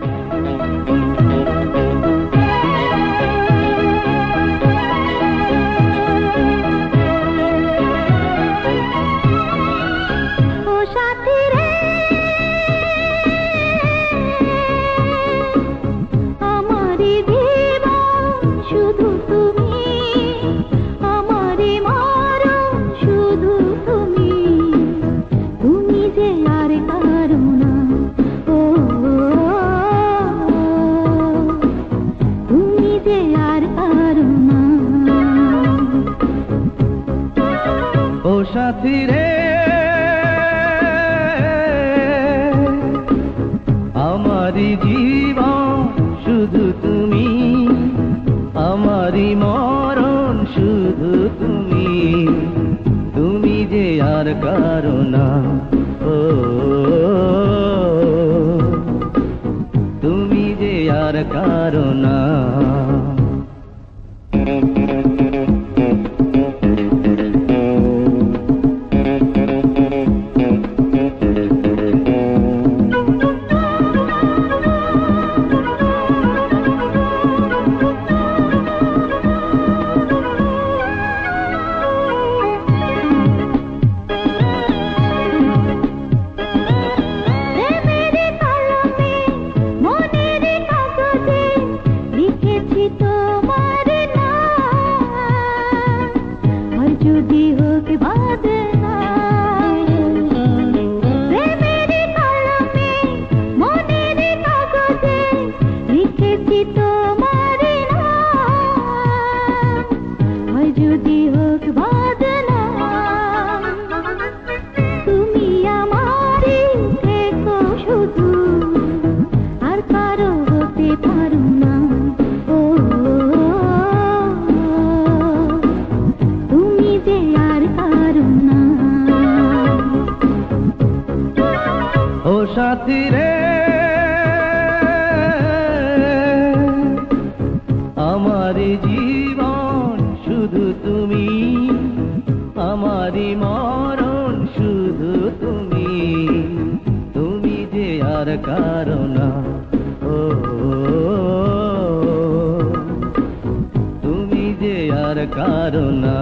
ও সাথী রে আমারি জীবন শুধু তুমি, আমারি মরণ শুধু তুমি তুমি যে আর কারণা ও, তুমি যে আর কারণা সাথী রে আমারি জীবন শুধু তুমি, আমারি মরণ শুধু তুমি তুমি যে আর কারণা ও, তুমি যে আর কারণা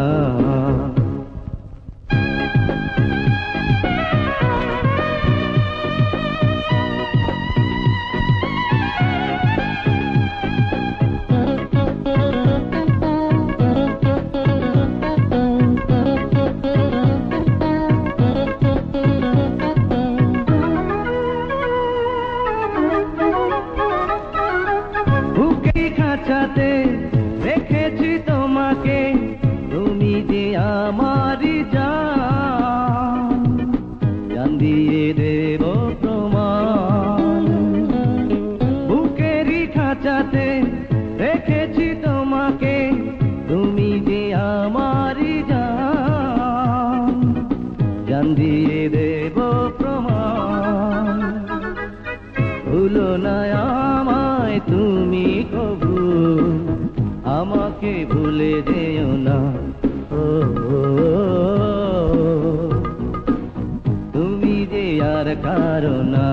দিয়ে দেব প্রমাণ। ভুল না আমায় তুমি কবু। আমাকে ভুলে দেও না। তুমি যে আর কারণা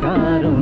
তুমি যে আর কারণা